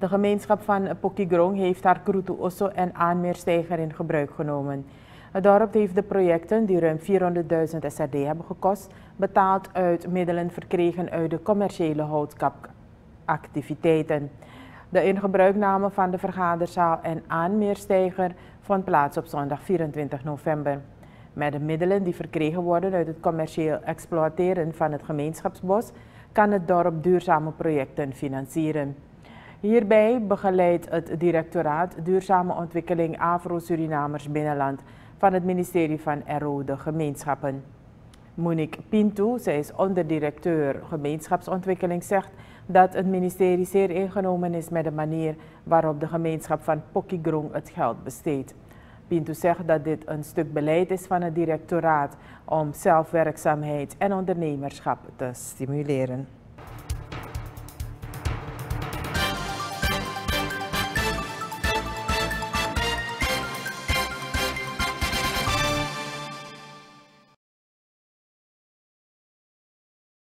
De gemeenschap van Pokigrong heeft haar Krutu Osso en aanmeersteiger in gebruik genomen. Het dorp heeft de projecten die ruim 400.000 SRD hebben gekost, betaald uit middelen verkregen uit de commerciële houtkapactiviteiten. De ingebruikname van de vergaderzaal en aanmeersteiger vond plaats op zondag 24 november. Met de middelen die verkregen worden uit het commercieel exploiteren van het gemeenschapsbos kan het dorp duurzame projecten financieren. Hierbij begeleidt het directoraat Duurzame Ontwikkeling Afro-Surinamers Binnenland van het ministerie van RO de gemeenschappen. Monique Pinto, zij is onderdirecteur gemeenschapsontwikkeling, zegt dat het ministerie zeer ingenomen is met de manier waarop de gemeenschap van Pokigrong het geld besteedt. Pinto zegt dat dit een stuk beleid is van het directoraat om zelfwerkzaamheid en ondernemerschap te stimuleren.